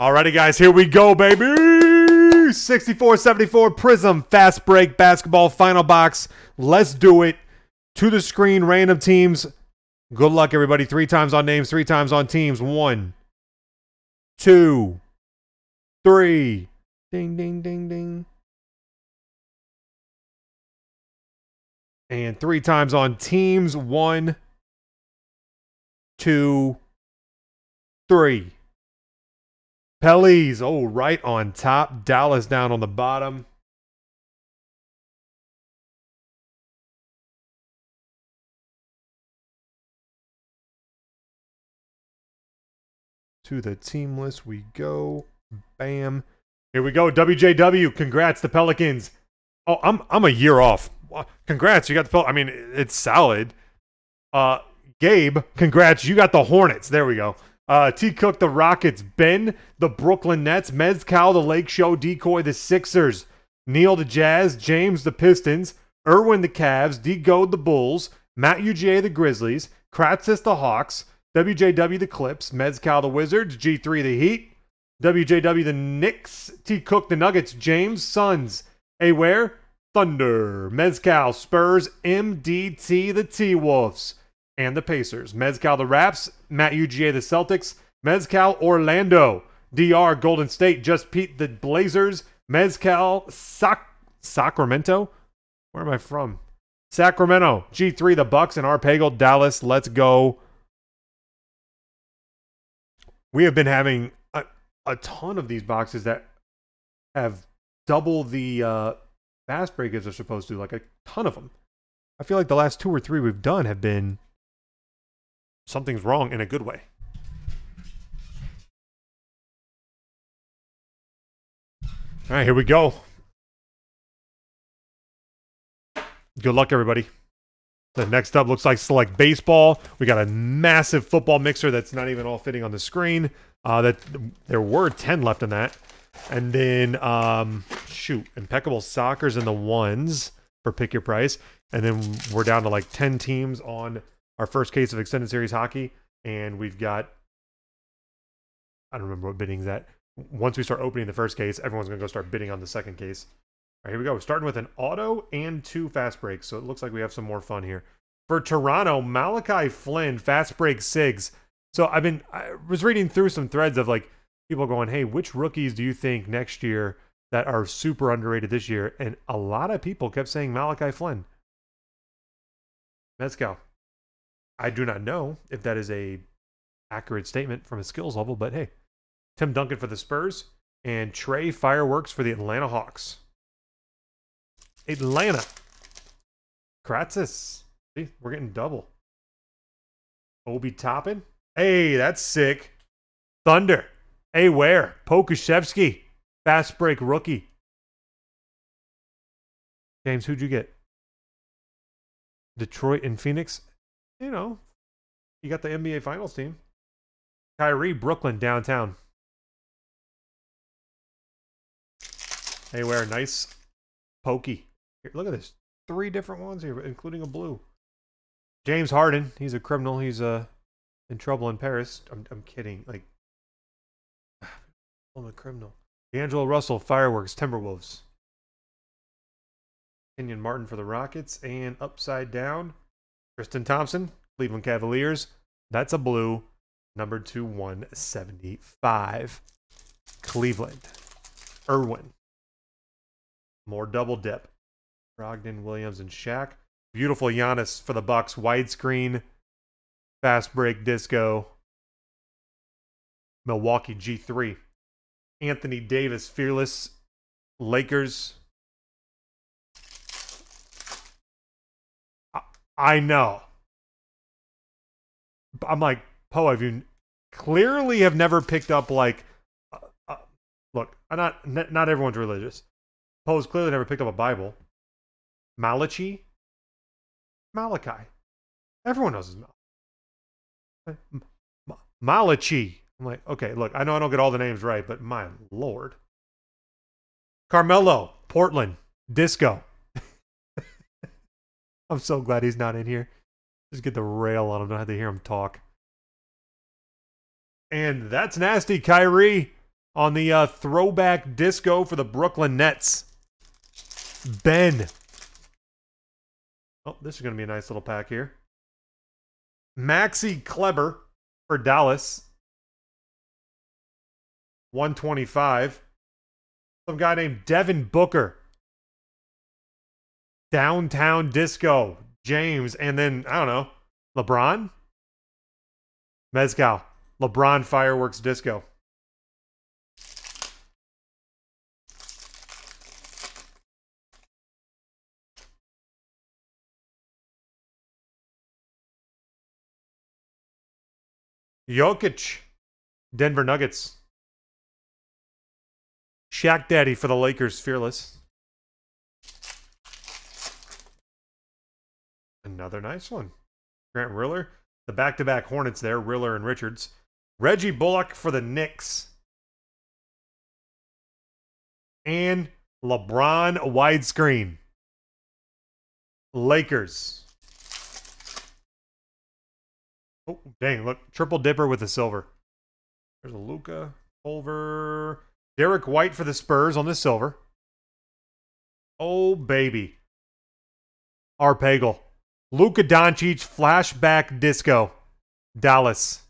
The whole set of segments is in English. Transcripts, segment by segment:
Alrighty, guys, here we go, baby. 64 74 Prizm Fast Break Basketball Final Box. Let's do it. To the screen, random teams. Good luck, everybody. Three times on names, three times on teams. One, two, three. Ding, ding, ding, ding. And three times on teams. One, two, three. Pelly's, oh, right on top. Dallas down on the bottom. To the team list we go. Bam. Here we go. WJW. Congrats, the Pelicans. Oh, I'm I'm a year off. Congrats, you got the Pel- I mean, it's solid. Uh, Gabe, congrats, you got the Hornets. There we go. Uh, T Cook, the Rockets. Ben, the Brooklyn Nets. Mezcal, the Lake Show. Decoy, the Sixers. Neil, the Jazz. James, the Pistons. Irwin, the Cavs. D Goad, the Bulls. Matt UGA, the Grizzlies. Kratzis, the Hawks. WJW, the Clips. Mezcal, the Wizards. G3, the Heat. WJW, the Knicks. T Cook, the Nuggets. James, Suns. A where? Thunder. Mezcal, Spurs. MDT, the T Wolves and the Pacers. Mezcal the Raps, Matt UGA the Celtics, Mezcal Orlando, DR Golden State, just Pete the Blazers, Mezcal Sac- Sacramento. Where am I from? Sacramento, G3 the Bucks, and Arpegel Dallas. Let's go. We have been having a, a ton of these boxes that have double the uh, fast breakers are supposed to, like a ton of them. I feel like the last two or three we've done have been something's wrong in a good way. All right, here we go. Good luck, everybody. The next up looks like select baseball. We got a massive football mixer that's not even all fitting on the screen. Uh, that there were ten left in that, and then um, shoot, impeccable soccer's in the ones for pick your price, and then we're down to like ten teams on our first case of extended series hockey, and we've got I don't remember what bidding's at. Once we start opening the first case, everyone's gonna go start bidding on the second case. All right, here we go. We're starting with an auto and two fast breaks, so it looks like we have some more fun here. For Toronto, Malachi Flynn, fast break SIGs. So I've been I was reading through some threads of like people going, "Hey, which rookies do you think next year that are super underrated this year?" And a lot of people kept saying Malachi Flynn. Mezcal. I do not know if that is a accurate statement from a skills level, but hey, Tim Duncan for the Spurs and Trae Fireworks for the Atlanta Hawks. Atlanta. Kratzis. See, we're getting double. Obi Toppin. Hey, that's sick. Thunder. Hey, where? Pokusevski. Fast break rookie. James, who'd you get? Detroit and Phoenix you know, you got the NBA Finals team. Kyrie, Brooklyn, downtown. Hey, where nice pokey. Here, look at this. Three different ones here, including a blue. James Harden, he's a criminal. He's uh, in trouble in Paris. I'm, I'm kidding. Like, I'm a criminal. D'Angelo Russell, Fireworks, Timberwolves. Kenyon Martin for the Rockets. And upside down, Tristan Thompson, Cleveland Cavaliers. That's a blue. Number two, 175. Cleveland. Irwin. More double dip. Brogdon, Williams, and Shaq. Beautiful Giannis for the Bucks. Widescreen. Fast break disco. Milwaukee G3. Anthony Davis, fearless. Lakers. I know. I'm like, Poe, have you clearly have never picked up like, uh, uh, look, I'm not not everyone's religious. Poe's clearly never picked up a Bible. Malachi, Malachi, everyone knows his Malachi. Malachi. I'm like, okay, look, I know I don't get all the names right, but my lord. Carmelo, Portland, Disco. I'm so glad he's not in here. Just get the rail on him. Don't have to hear him talk. And that's nasty, Kyrie. on the uh, throwback disco for the Brooklyn Nets. Ben. Oh, this is going to be a nice little pack here. Maxi Kleber for Dallas. 125. Some guy named Devin Booker. Downtown Disco. James. And then, I don't know, LeBron? Mezcal. LeBron Fireworks Disco. Jokic, Denver Nuggets. Shaq Daddy for the Lakers, fearless. Another nice one. Grant Riller. The back to back Hornets there, Riller and Richards. Reggie Bullock for the Knicks. And LeBron widescreen. Lakers. Oh, dang, look. Triple dipper with a silver. There's a Luka. Culver. Derrick White for the Spurs on the silver. Oh, baby. Arpegel. Luka Doncic flashback disco. Dallas.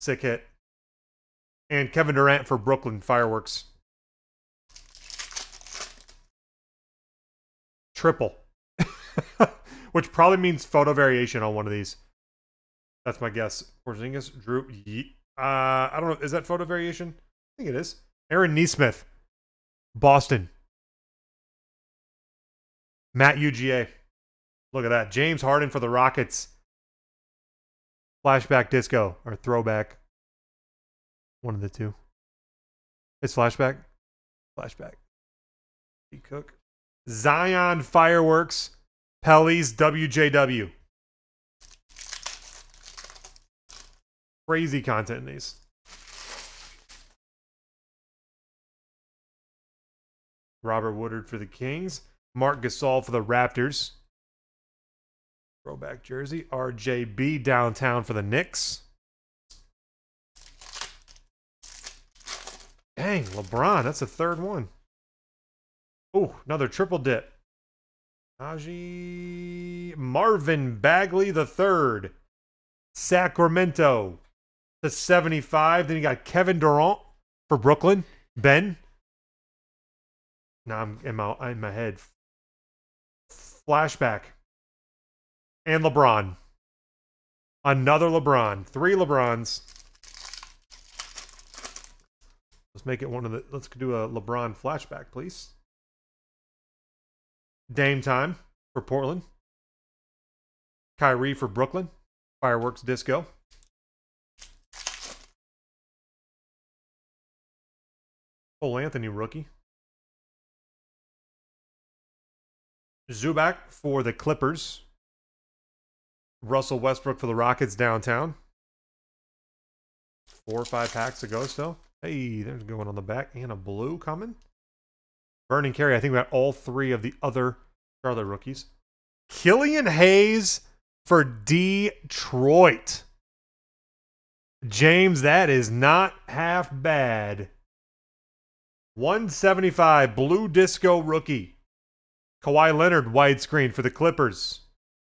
Sick hit. And Kevin Durant for Brooklyn fireworks. Triple. Which probably means photo variation on one of these. That's my guess. Porzingis, Drew. Uh, I don't know. Is that photo variation? I think it is. Aaron Nesmith, Boston. Matt UGA. Look at that. James Harden for the Rockets. Flashback disco or throwback. One of the two. It's flashback. Flashback. Cook. Zion Fireworks. Pelly's WJW. Crazy content in these. Robert Woodard for the Kings. Marc Gasol for the Raptors. Throwback jersey. RJB downtown for the Knicks. Dang, LeBron. That's the third one. Oh, another triple dip. Najee Marvin Bagley the third. Sacramento to 75. Then you got Kevin Durant for Brooklyn. Ben. Now I'm in my in my head. Flashback. And LeBron. Another LeBron. Three LeBrons. Let's make it one of the. Let's do a LeBron flashback, please. Dame time for Portland. Kyrie for Brooklyn. Fireworks Disco. Cole Anthony rookie. Zubac for the Clippers. Russell Westbrook for the Rockets downtown. Four or five packs to go still. Hey, there's going on the back. And a blue coming. Vernon Carey. I think we got all three of the other Charlotte rookies. Killian Hayes for Detroit. James, that is not half bad. 175 Blue Disco rookie. Kawhi Leonard widescreen for the Clippers.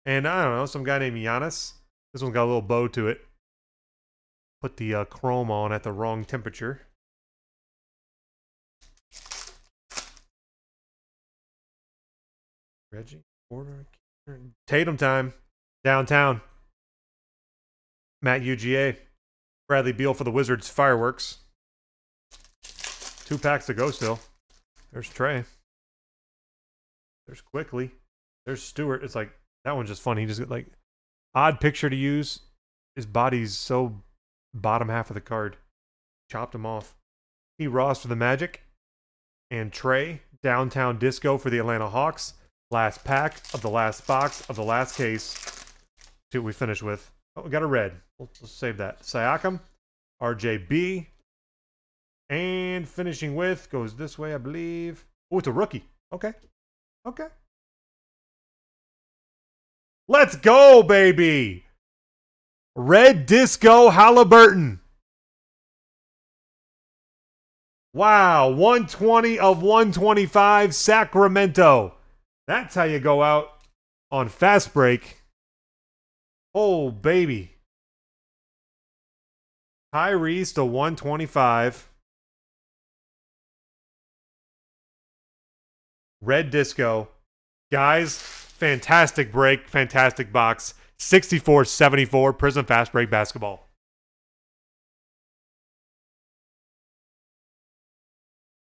And I don't know, some guy named Giannis. This one's got a little bow to it. Put the uh, chrome on at the wrong temperature. Reggie Porter Tatum time. Downtown. Matt UGA. Bradley Beal for the Wizards fireworks. Two packs to go still. There's Trae. There's Quickley. There's Stewart. It's like that one's just funny. He just like odd picture to use. His body's so bottom half of the card. Chopped him off. He Ross for the Magic. And Trae, Downtown Disco for the Atlanta Hawks. Last pack of the last box of the last case. See what we finish with. Oh, we got a red. Let's, let's save that. Siakam, RJB. And finishing with goes this way, I believe. Oh, it's a rookie. Okay. Okay. Let's go, baby. Red Disco Halliburton. Wow, 120 of 125, Sacramento. That's how you go out on fast break. Oh, baby. Tyrese to 125. Red Disco. Guys, fantastic break, fantastic box. 64 74 Prizm Fast Break Basketball.